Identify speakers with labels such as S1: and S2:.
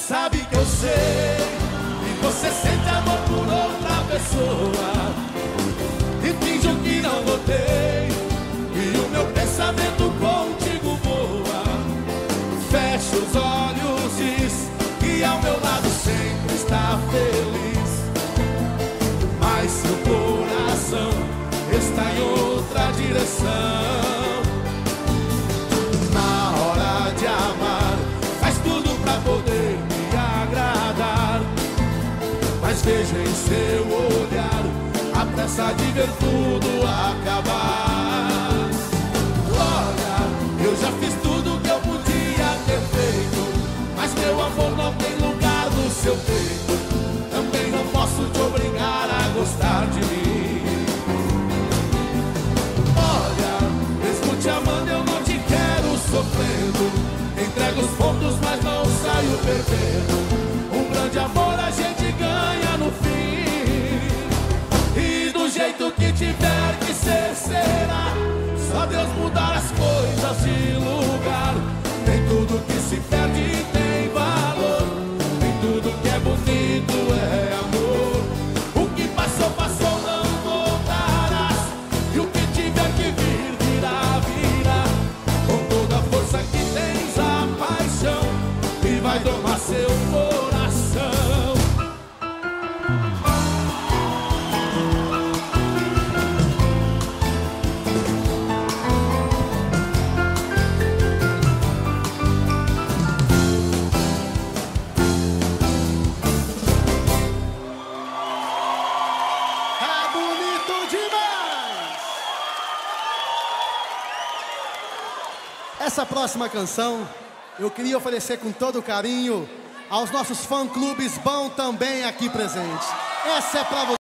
S1: sabe que eu sei. E você sente amor por outra pessoa. E finge que não notei. E o meu pensamento contigo voa. Fecha os olhos, diz que ao meu lado sempre está feliz. Mas seu coração está em outra direção. Veja em seu olhar a pressa de ver tudo acabar. Olha, eu já fiz tudo que eu podia ter feito, mas meu amor não tem lugar no seu peito. Também não posso te obrigar a gostar de mim. Olha, mesmo te amando, eu não te quero sofrendo. Tiver que ser, será. Só Deus mudar as coisas de lugar. Tem tudo que se perde, tem valor. Tem tudo que é bonito, é amor. O que passou, passou, não voltarás. E o que tiver que vir, virá, virá. Com toda a força que tens, a paixão. E vai domar seu
S2: Essa próxima canção eu queria oferecer com todo carinho aos nossos fã-clubes bom também aqui presentes. Essa é pra você.